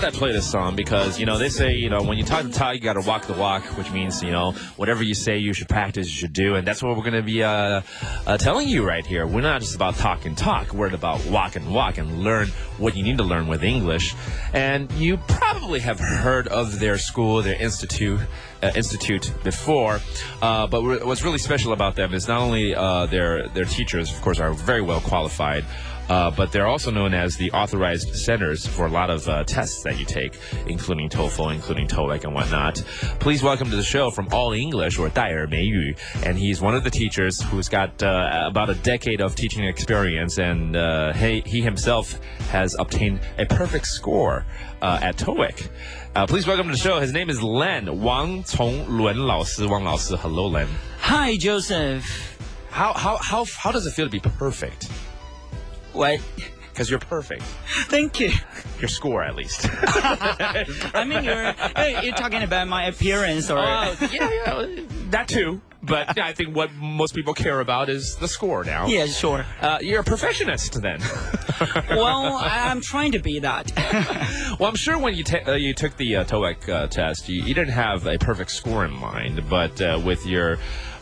glad I play this song because, you know, they say, you know, when you talk the talk, you got to walk the walk, which means, you know, whatever you say, you should practice, you should do. And that's what we're going to be uh, uh, telling you right here. We're not just about talk and talk. We're about walk and walk and learn what you need to learn with English. And you probably have heard of their school, their institute. Uh, institute before, uh, but what's really special about them is not only uh, their their teachers, of course, are very well qualified, uh, but they're also known as the authorized centers for a lot of uh, tests that you take, including TOEFL, including TOEIC, and whatnot. Please welcome to the show from All English, or Daier Meiyu, and he's one of the teachers who's got uh, about a decade of teaching experience, and he, he himself has obtained a perfect score at TOEIC. Uh, please welcome to the show. His name is Len Wang Congluan 老师. Wang 老师, hello, Len. Hi, Joseph. How how how how does it feel to be perfect? What? Because you're perfect. Thank you. Your score, at least. I mean, you're you're talking about my appearance, or uh, yeah, yeah, that too. But I think what most people care about is the score now. yeah, sure. Uh, you're a perfectionist then. Well, I'm trying to be that. well, I'm sure when you uh, you took the uh, TOEIC uh, test, you, you, didn't have a perfect score in mind, but uh, with your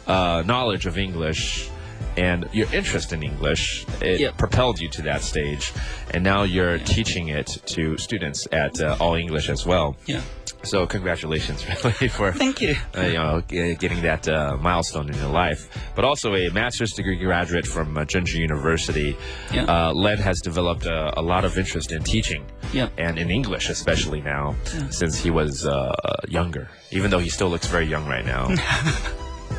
uh, knowledge of English and your interest in English it yep. propelled you to that stage, and now you're teaching it to students at uh, All English as well. Yeah. So congratulations, really, for thank you. Uh, you know, getting that uh, milestone in your life, but also a master's degree graduate from uh, University. Yeah. Uh, Len has developed a, a, lot of interest in teaching, yeah. and in English especially now, yeah. since he was uh, younger. Even though he still looks very young right now.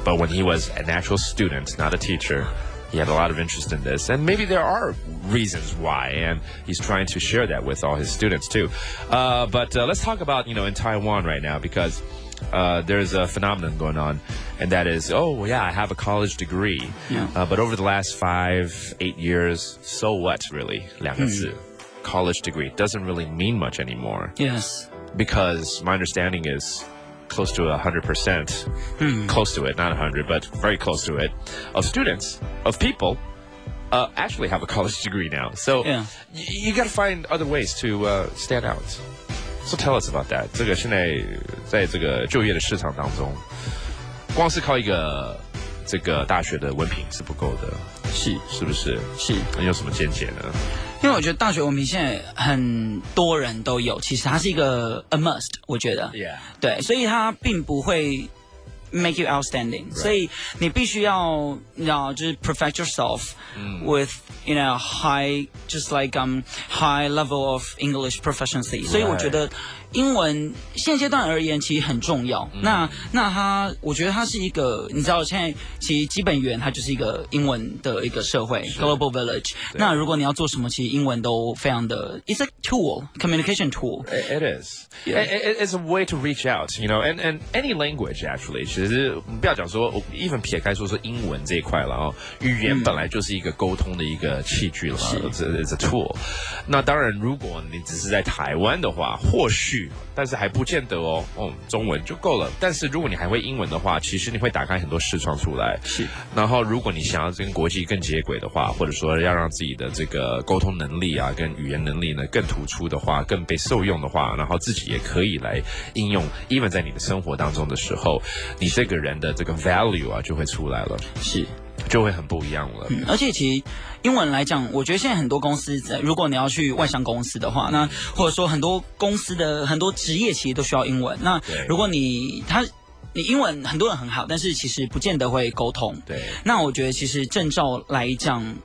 But when he was an actual student, not a teacher, he had a lot of interest in this. And maybe there are reasons why, and he's trying to share that with all his students too. Uh, but uh, let's talk about, you know, in Taiwan right now, because uh, there's a phenomenon going on, and that is, oh, yeah, I have a college degree. Yeah. Uh, but over the last five, eight years, so what, really? 两个字. Hmm. College degree doesn't really mean much anymore. Yes. Because my understanding is close to 100%, hmm. close to it, not 100, but very close to it, of students, of people, uh, actually have a college degree now. So yeah. you got to find other ways to uh, stand out. So tell us about that. 这个现在在这个就业的市场当中，光是靠一个这个大学的文凭是不够的， 是是不是？是。你有什么见解呢？因为我觉得大学文凭现在很多人都有，其实它是一个 a must，我觉得，对，所以它并不会 make you outstanding，所以你必须要，你知道，就是 perfect yourself with you know high just like um high level of English proficiency，所以我觉得。英文现阶段而言其实很重要。那那它，我觉得它是一个，你知道，现在其实基本语言它就是一个英文的一个社会，global village。那如果你要做什么，其实英文都非常的，it's a tool, communication tool. It is. It's a way to reach out, you know, and and any language actually. 其实不要讲说，even 撇开说说英文这一块了啊，语言本来就是一个沟通的一个器具了，it's a tool。那当然，如果你只是在台湾的话，或许。但是还不见得哦，嗯，中文就够了。但是如果你还会英文的话，其实你会打开很多视窗出来。是。然后如果你想要跟国际更接轨的话，或者说要让自己的这个沟通能力啊，跟语言能力呢更突出的话，更被受用的话，然后自己也可以来应用，even 在你的生活当中的时候，你这个人的这个 value 啊就会出来了。是。就会很不一样了。嗯，而且其实英文来讲，我觉得现在很多公司，如果你要去外商公司的话，那或者说很多公司的很多职业其实都需要英文。那如果你他你英文很多人很好，但是其实不见得会沟通。对。那我觉得其实证照来讲，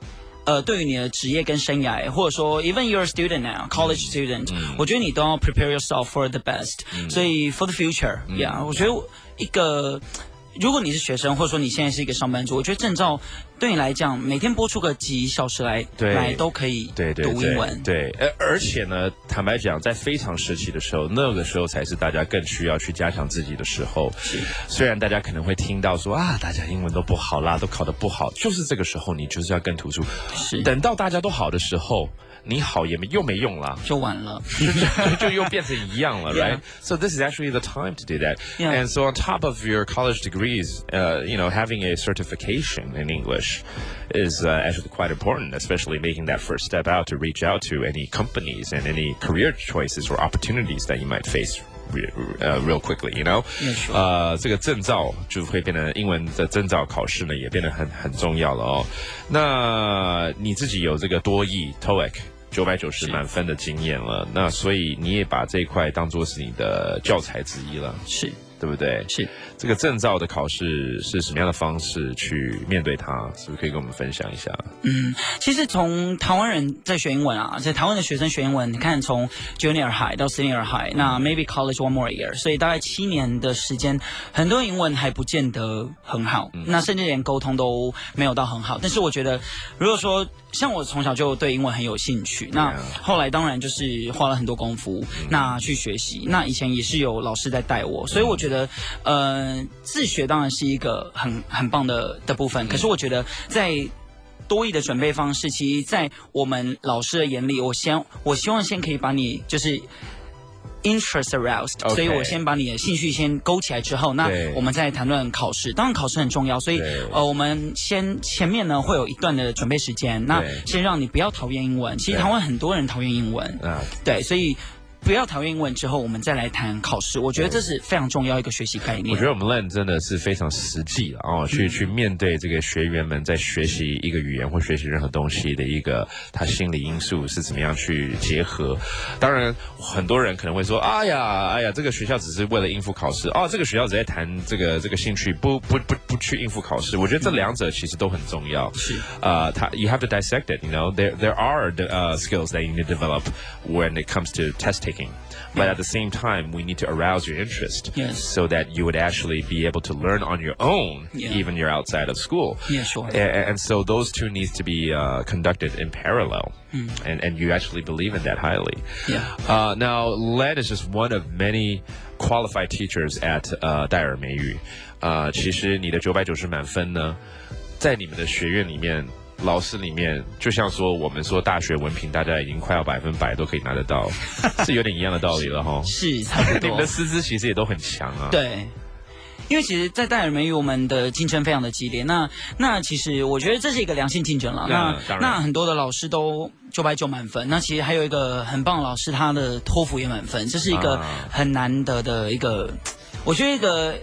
呃，对于你的职业跟生涯，或者说 even you're a student now, college student，我觉得你都要 prepare yourself for the best。所以 for the future，yeah，我觉得一个。如果你是学生，或者说你现在是一个上班族，我觉得证照对你来讲，每天播出个几小时来，来都可以读英文。对，而而且呢，坦白讲，在非常时期的时候，那个时候才是大家更需要去加强自己的时候。虽然大家可能会听到说啊，大家英文都不好啦，都考得不好，就是这个时候你就是要更突出。是，等到大家都好的时候。你好也没又没用了，就完了，就又变成一样了，right? So this is actually the time to do that. And so on top of your college degrees, uh, you know, having a certification in English English is uh, actually quite important, especially making that first step out to reach out to any companies and any career choices or opportunities that you might face uh, real quickly, you know，呃，这个证照就会变得英文的证照考试呢，也变得很很重要了哦。那你自己有这个多益 TOEIC 九百九十满分的经验了，那所以你也把这一块当做是你的教材之一了，是。 对不对？是这个证照的考试是什么样的方式去面对它？是不是可以跟我们分享一下？嗯，其实从台湾人在学英文啊，在台湾的学生学英文，你看从 junior high 到 senior high，那 maybe college one more year，所以大概七年的时间，很多英文还不见得很好，那甚至连沟通都没有到很好。但是我觉得，如果说像我从小就对英文很有兴趣，那后来当然就是花了很多功夫，那去学习。那以前也是有老师在带我，所以我觉得，呃，自学当然是一个很很棒的的部分。可是我觉得在多义的准备方式，其实，在我们老师的眼里，我先我希望先可以把你就是。Interest aroused，所以我先把你的兴趣先勾起来之后，那我们再谈论考试。当然考试很重要，所以呃，我们先前面呢会有一段的准备时间，那先让你不要讨厌英文。其实台湾很多人讨厌英文，对，所以。不要讨厌英文之后，我们再来谈考试。我觉得这是非常重要一个学习概念。我觉得我们 Learn 真的是非常实际的哦，去去面对这个学员们在学习一个语言或学习任何东西的一个他心理因素是怎么样去结合。当然，很多人可能会说：“哎呀，哎呀，这个学校只是为了应付考试哦，这个学校只在谈这个这个兴趣，不不不不去应付考试。”我觉得这两者其实都很重要。是啊，他 you have to dissect it. You know, there there are the skills that you need to develop when it comes to test taking. But at the same time, we need to arouse your interest yes. so that you would actually be able to learn on your own, yeah. even you're outside of school. Yeah, sure. And, and so those two needs to be uh, conducted in parallel. Mm. And, and you actually believe in that highly. Yeah. Uh, now, Len is just one of many qualified teachers at uh, 戴尔美语。呃，其实你的九百九十满分呢，在你们的学院里面。 老师里面，就像说我们说大学文凭，大家已经快要百分百都可以拿得到，是有点一样的道理了哈。是，差不多。你们的师资其实也都很强啊。对，因为其实，在戴尔美语，我们的竞争非常的激烈。那那其实我觉得这是一个良性竞争了。那那很多的老师都九百九满分。那其实还有一个很棒的老师，他的托福也满分，这是一个很难得的一个，我觉得一个。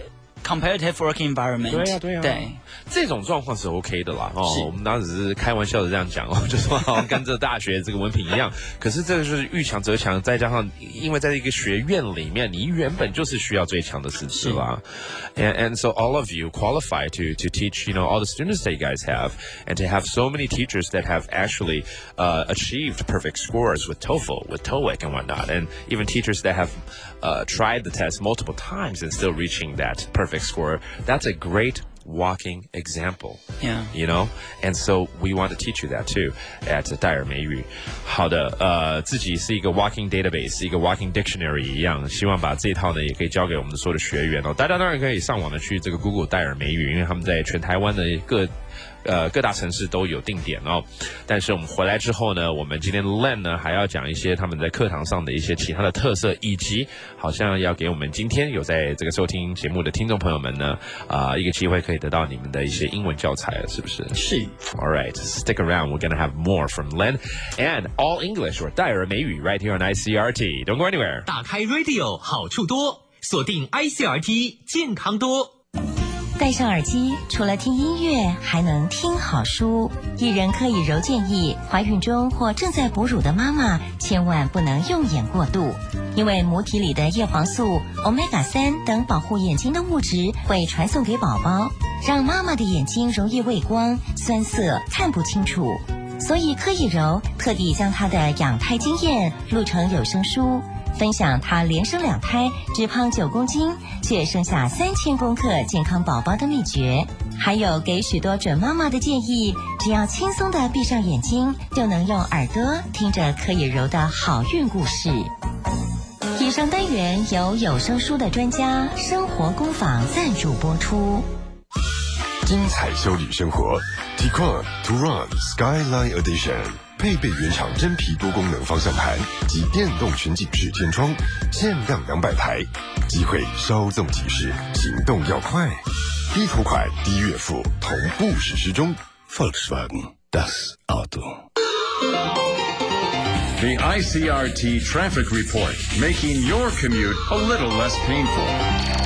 competitive working environment。对呀，对呀，对，这种状况是 OK 的啦。哦，我们当时是开玩笑的这样讲哦，就说跟这大学这个文凭一样。可是这个就是遇强则强，再加上因为在一个学院里面，你原本就是需要最强的师资啦。And and so all of you qualify to to teach, you know, all the students that you guys have, and to have so many teachers that have actually uh, achieved perfect scores with TOEFL, with TOEIC, and whatnot, and even teachers that have uh, tried the test multiple times and still reaching that perfect score. That's a great walking example. Yeah. You know? And so we want to teach you that too at 戴尔美语。好的，呃，自己是一个 walking database，一个 walking dictionary 一样，希望把这一套呢也可以教给我们的所有的学员哦。大家当然可以上网的去这个 Google 戴尔美语，因为他们在全台湾的各 呃，各大城市都有定点哦。但是我们回来之后呢，我们今天 Len 呢还要讲一些他们在课堂上的一些其他的特色，以及好像要给我们今天有在这个收听节目的听众朋友们呢，啊，一个机会可以得到你们的一些英文教材了，是不是？是。All right, stick around. We're gonna have more from Len and all English or 戴尔美语 right here on ICRT. Don't go anywhere. 打开 Radio 好处多，锁定 ICRT 健康多。戴上耳机，除了听音乐，还能听好书。艺人柯以柔建议，怀孕中或正在哺乳的妈妈千万不能用眼过度，因为母体里的叶黄素、Omega 三等保护眼睛的物质会传送给宝宝，让妈妈的眼睛容易畏光、酸涩、看不清楚。所以柯以柔特地将她的养胎经验录成有声书。分享她连生两胎，只胖九公斤，却生下三千公克健康宝宝的秘诀，还有给许多准妈妈的建议：只要轻松的闭上眼睛，就能用耳朵听着可以揉的好运故事。以上单元由有声书的专家生活工坊赞助播出。精彩修理生活，Tiguan to Run Skyline Edition。配备原厂真皮多功能方向盘及电动全景式天窗，限量两百台，机会稍纵即逝，行动要快，低头款低月付同步实施中。Volkswagen, das Auto. The ICRT traffic report, making your commute a little less painful.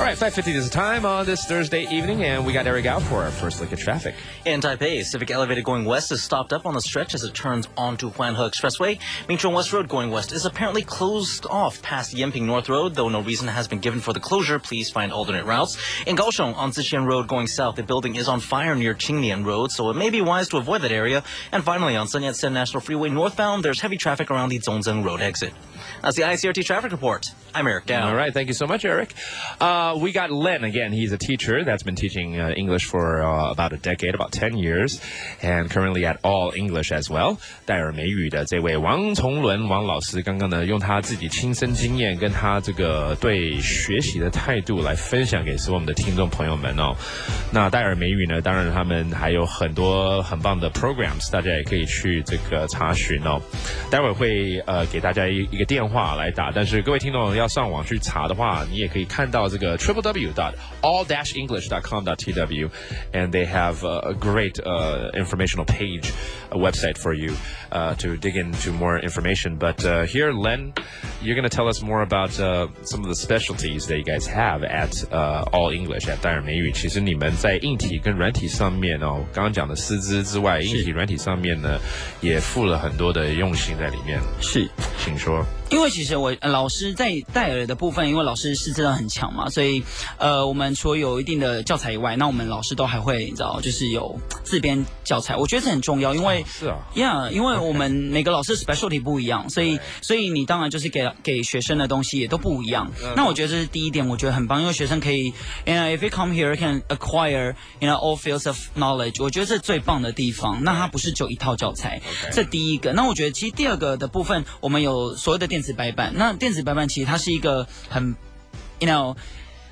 All right, 5.50 is the time on this Thursday evening, and we got Eric out for our first look at traffic. In Taipei, Civic Elevated going west is stopped up on the stretch as it turns onto Huanhe Expressway. Mingchun West Road going west is apparently closed off past Yenping North Road, though no reason has been given for the closure. Please find alternate routes. In Kaohsiung, on Ziqian Road going south, the building is on fire near Qingnian Road, so it may be wise to avoid that area. And finally, on Sun Yat-sen National Freeway northbound, there's heavy traffic around the Zhongzheng Road exit. That's the ICRT traffic report. I'm Eric Dow. All right, thank you so much, Eric. Uh, we got Len again. He's a teacher that's been teaching uh, English for uh, about a decade, about 10 years, and currently at All English as well. 戴尔美语的这位王崇伦王老师，刚刚呢用他自己亲身经验跟他这个对学习的态度来分享给所有我们的听众朋友们哦。那戴尔美语呢，当然他们还有很多很棒的 programs，大家也可以去这个查询哦。待会儿会呃给大家一一个电话来打，但是各位听众要上网去查的话，你也可以看到这个 triple w dot all dash english dot com dot tw, and they have a great uh, informational page, a website for you uh, to dig into more information. But uh, here, Len, you're going to tell us more about uh, some of the specialties that you guys have at uh, All English at 戴尔美语。其实你们在硬体跟软体上面哦，刚刚讲的师资之外，硬体软体上面呢，也付了很多的用心在里面。是， 请说。因为其实我老师在戴尔的部分，因为老师是真的很强嘛，所以呃，我们除了有一定的教材以外，那我们老师都还会你知道，就是有自编教材。我觉得这很重要，因为是啊，Yeah，因为我们每个老师 specialty 不一样，所以 所以你当然就是给给学生的东西也都不一样。那我觉得这是第一点，我觉得很棒，因为学生可以，you know if you come here can acquire you know all fields of knowledge，我觉得这最棒的地方。那它不是只有一套教材，这第一个。那我觉得其实第二个的部分，我们有所谓的电子白板。那电子白板其实它是一个很，you know。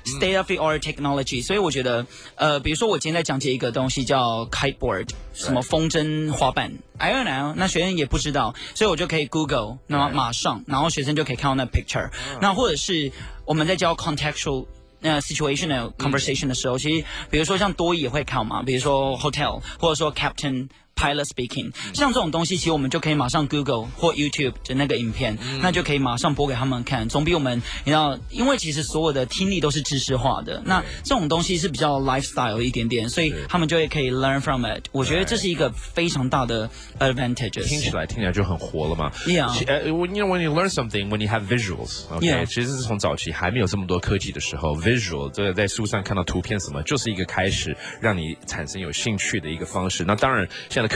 State of the art technology，所以我觉得，呃，比如说我今天在讲解一个东西叫 kiteboard，什么风筝滑板，I don't know，那学生也不知道，所以我就可以 Google，那么马上，然后学生就可以看到那 picture，那或者是我们在教 contextual。那 situational conversation 的时候，其实比如说像多语也会考嘛，比如说 hotel 或者说 captain。Pilot speaking，像这种东西，其实我们就可以马上 Google 或 YouTube 的那个影片，那就可以马上播给他们看，总比我们你知道，因为其实所有的听力都是知识化的，那这种东西是比较 lifestyle 一点点，所以他们就会可以 learn from it。我觉得这是一个非常大的 advantage。听起来听起来就很活了嘛。Yeah，呃，when you know when you learn something when you have visuals，OK，其实是从早期还没有这么多科技的时候，visual 这个在书上看到图片什么，就是一个开始让你产生有兴趣的一个方式。那当然现在。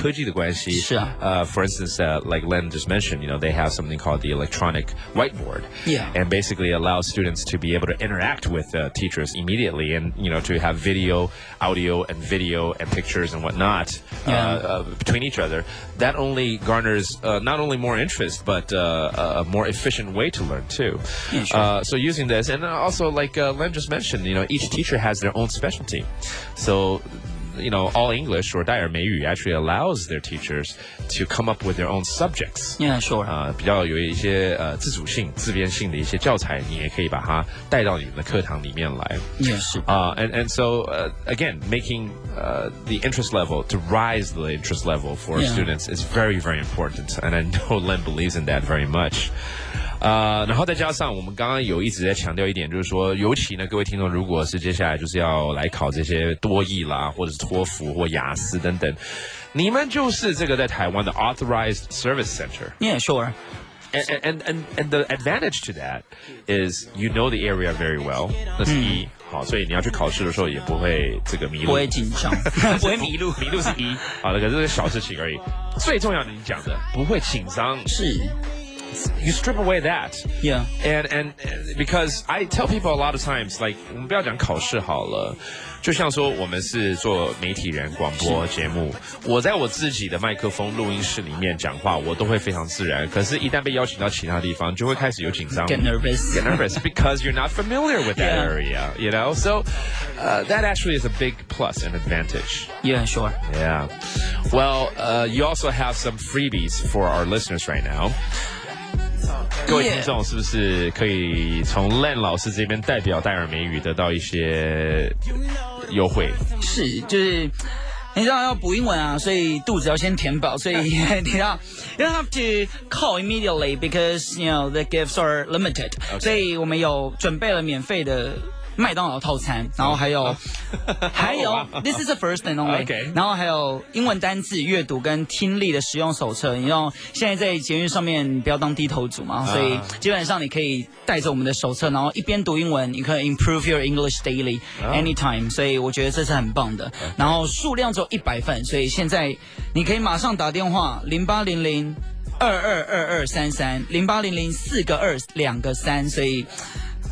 Uh, for instance, like Len just mentioned, you know, they have something called the electronic whiteboard. And basically allows students to be able to interact with teachers immediately and, you know, to have video, audio, and video and pictures and whatnot uh, yeah. Uh, between each other. That only garners uh, not only more interest, but a more efficient way to learn, too. So using this, and also, like Len just mentioned, you know, each teacher has their own specialty. So you know, all English or 戴尔美语 actually allows their teachers to come up with their own subjects. Yeah, sure. 啊，比较有一些呃自主性、自编性的一些教材，你也可以把它带到你们的课堂里面来。Yes. 啊，and and so uh, again, making uh, the interest level to rise the interest level for Yeah. students is very very important, and I know Len believes in that very much. 呃，然后再加上我们刚刚有一直在强调一点，就是说，尤其呢，各位听众，如果是接下来就是要来考这些多译啦，或者是托福或雅思等等，你们就是这个在台湾的 Authorized Service Center。Yeah, sure. And, and and and the advantage to that is you know the area very well。那是一，好，所以你要去考试的时候也不会这个迷路，不会紧张，不会迷路，迷路是一，好了，可是这是小事情而已。最重要的你讲的不会紧张，是 you strip away that. Yeah. And and and because I tell people a lot of times, like 我们不要讲考试好了，就像说我们是做媒体人广播节目，我在我自己的麦克风录音室里面讲话，我都会非常自然。可是，一旦被邀请到其他地方，就会开始有紧张。 Get nervous. Get nervous because you're not familiar with that Yeah. area, you know. So uh, that actually is a big plus and advantage. Yeah, sure. Yeah. Well, uh, you also have some freebies for our listeners right now. 各位听众是不是可以从 Len 老师这边代表戴尔美语得到一些优惠？是，就是你知道要补英文啊，所以肚子要先填饱，所以你知道，you have to call immediately because you know the gifts are limited，所以我们有准备了免费的。麦当劳套餐，然后还有 还有，this is the first and only，然后还有英文单字阅读跟听力的使用手册。你用现在在捷运上面不要当低头族嘛，所以基本上你可以带着我们的手册，然后一边读英文，你可以 improve your English daily anytime。所以我觉得这是很棒的。然后数量只有一百份，所以现在你可以马上打电话零八零零二二二二三三零八零零四个二两个三，所以。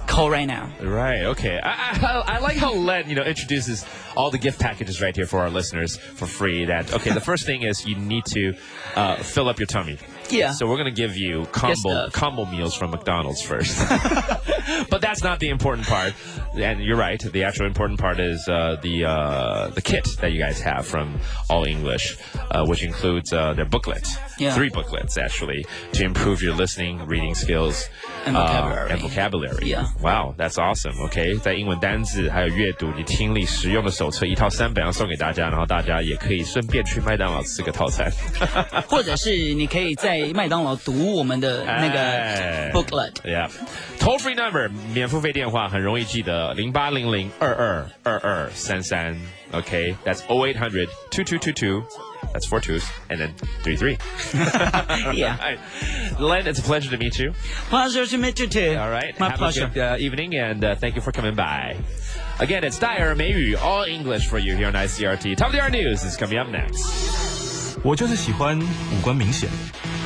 Call right now. Right. Okay. I, I, I, like how Len, you know, introduces all the gift packages right here for our listeners for free. That okay. The first thing is you need to uh, fill up your tummy. Yeah. So we're gonna give you combo combo meals from McDonald's first. but that's not the important part. And you're right. The actual important part is uh, the uh, the kit that you guys have from All English, uh, which includes uh, their booklet. Yeah. Three booklets actually to improve your listening, reading skills and vocabulary. and vocabulary. Yeah. Wow, that's awesome. OK，在英文单字还有阅读、你听力实用的手册一套三本要送给大家，然后大家也可以顺便去麦当劳吃个套餐，或者是你可以在麦当劳读我们的那个 booklet。Yeah，toll free number 免付费电话很容易记得零八零零二二二二三三。OK，that's o eight hundred two two two two。That's four twos and then three three. yeah. right. Len, it's a pleasure to meet you. Pleasure to meet you too. All right. My Have pleasure. A good, uh, evening and uh, thank you for coming by. Again, it's Dyer Meiyu, all English for you here on ICRT. Top of the hour news is coming up next. 我就是喜欢五官明显的。